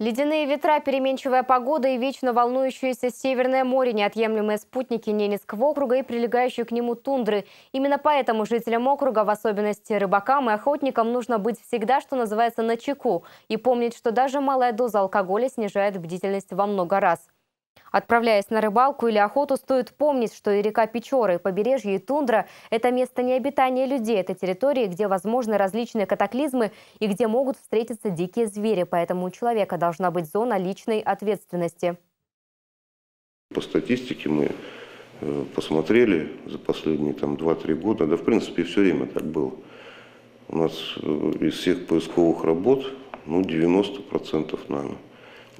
Ледяные ветра, переменчивая погода и вечно волнующееся Северное море – неотъемлемые спутники Ненецкого округа и прилегающие к нему тундры. Именно поэтому жителям округа, в особенности рыбакам и охотникам, нужно быть всегда, что называется, на чеку и помнить, что даже малая доза алкоголя снижает бдительность во много раз. Отправляясь на рыбалку или охоту, стоит помнить, что и река Печоры, побережье и тундра – это место не обитания людей, это территории, где возможны различные катаклизмы и где могут встретиться дикие звери, поэтому у человека должна быть зона личной ответственности. По статистике мы э, посмотрели за последние там 2-3 года, да в принципе все время так было. У нас э, из всех поисковых работ ну 90% наверное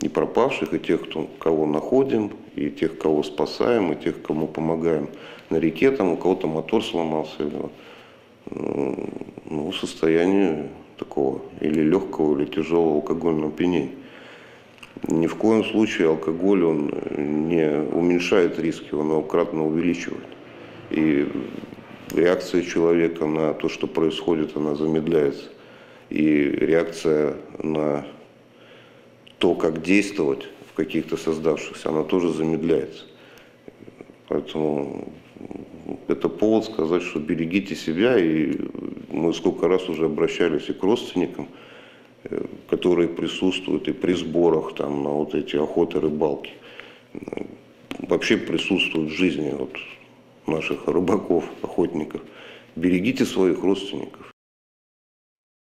и пропавших, и тех, кто, кого находим, и тех, кого спасаем, и тех, кому помогаем на реке, там у кого-то мотор сломался, или, ну, состояние такого или легкого, или тяжелого алкогольного опьянения. Ни в коем случае алкоголь он не уменьшает риски, он его кратно увеличивает. И реакция человека на то, что происходит, она замедляется. И реакция на то, как действовать в каких-то создавшихся, она тоже замедляется. Поэтому это повод сказать, что берегите себя. И мы сколько раз уже обращались и к родственникам, э, которые присутствуют и при сборах там, на вот эти охоты, рыбалки. Вообще присутствуют в жизни вот наших рыбаков, охотников. Берегите своих родственников.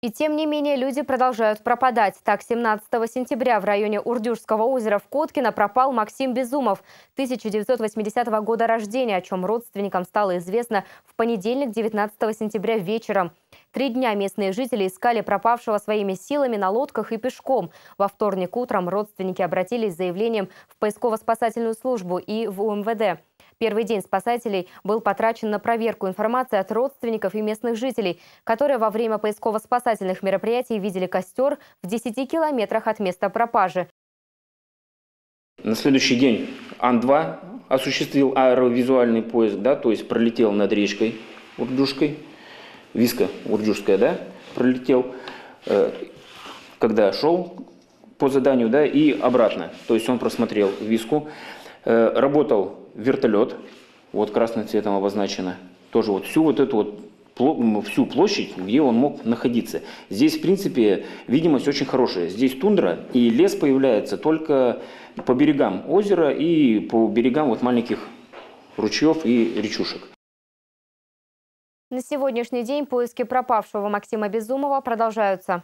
И тем не менее люди продолжают пропадать. Так, 17 сентября в районе Урдюжского озера в Коткино пропал Максим Безумов, 1980 года рождения, о чем родственникам стало известно в понедельник, 19 сентября вечером. Три дня местные жители искали пропавшего своими силами на лодках и пешком. Во вторник утром родственники обратились с заявлением в поисково-спасательную службу и в УМВД. Первый день спасателей был потрачен на проверку информации от родственников и местных жителей, которые во время поисково-спасательных мероприятий видели костер в 10 километрах от места пропажи. На следующий день Ан-2 осуществил аэровизуальный поиск, да, то есть пролетел над речкой Урдюшкой, Виска Урдюшская, да, пролетел, э, когда шел по заданию, да, и обратно. То есть он просмотрел Виску, работал вертолет, вот красным цветом обозначено, тоже вот всю вот эту вот всю площадь, где он мог находиться. Здесь, в принципе, видимость очень хорошая. Здесь тундра, и лес появляется только по берегам озера и по берегам вот маленьких ручьев и речушек. На сегодняшний день поиски пропавшего Максима Безумова продолжаются.